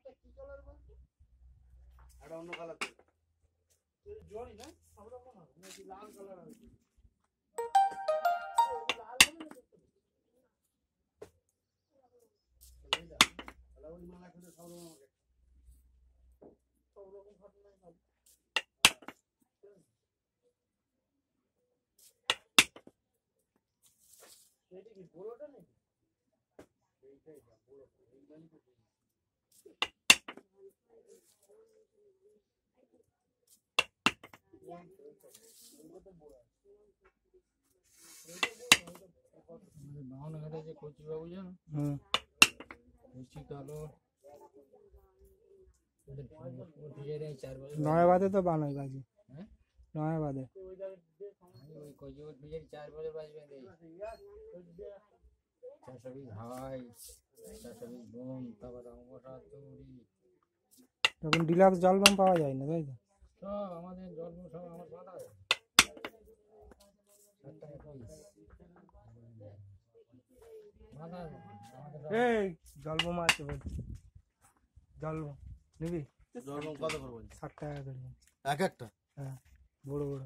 মাছটা কি কালার বলতো এটা অন্য কালার জরি না আমরা মনে হয় নাকি লাল কালার লাল হবে না দেখতে মালা সব রকম আমাকে সব রকম ঘটনাই হবে এটা কি বড়টা নাকি এইটাই বড় এই বাউনঘাটে যে কচি বাবু জানো হুম কচি কালো ওদের উঠে যায় চার বছর নয় বাদে তো বানোই বাজি হ্যাঁ? নয় বাদে ওই জায়গায় আমি ওই কচি উঠে যায় চার বছর বাজবে দেয় চারশো বিশ হাওয়াই চারশো বিশ বোম তারপর অঙ্গসা দৌড়ি তখন ডিলাক্স জল বাম পাওয়া যায় না তাই তো সব আমাদের জন্ম সব আমার বাঁধা এই জল বোমা বলছি। জল নিবি? কত করে ষাট টাকা করে এক একটা? হ্যাঁ বড় বড়।